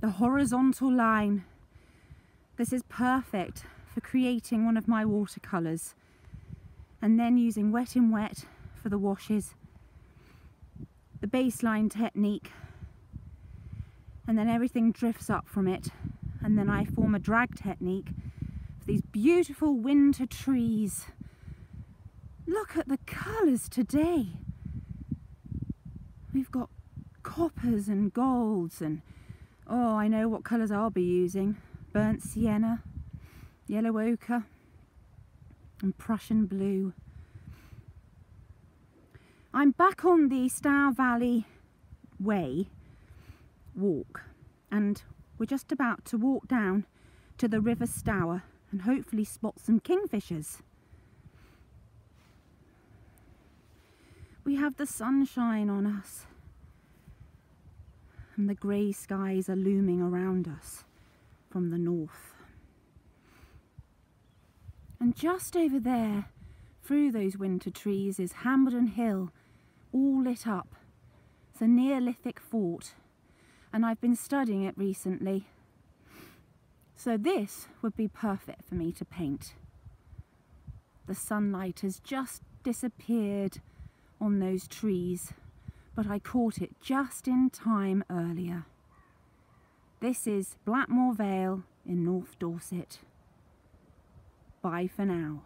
the horizontal line. This is perfect for creating one of my watercolours and then using wet in wet for the washes, the baseline technique and then everything drifts up from it and then I form a drag technique for these beautiful winter trees. Look at the colours today. We've got coppers and golds and oh I know what colours I'll be using. Burnt sienna, yellow ochre and Prussian blue. I'm back on the Stour Valley Way walk and we're just about to walk down to the River Stour and hopefully spot some kingfishers. We have the sunshine on us and the grey skies are looming around us from the north. And just over there, through those winter trees, is Hambledon Hill, all lit up. It's a Neolithic fort and I've been studying it recently. So this would be perfect for me to paint. The sunlight has just disappeared on those trees, but I caught it just in time earlier. This is Blackmore Vale in North Dorset. Bye for now.